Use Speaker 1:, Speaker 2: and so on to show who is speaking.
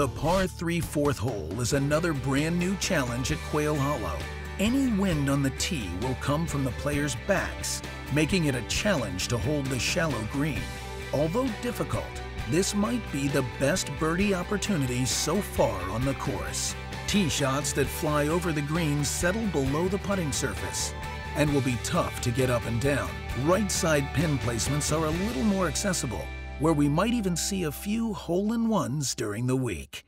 Speaker 1: The par 3 fourth hole is another brand new challenge at Quail Hollow. Any wind on the tee will come from the players' backs, making it a challenge to hold the shallow green. Although difficult, this might be the best birdie opportunity so far on the course. Tee shots that fly over the green settle below the putting surface and will be tough to get up and down. Right side pin placements are a little more accessible, where we might even see a few hole-in-ones during the week.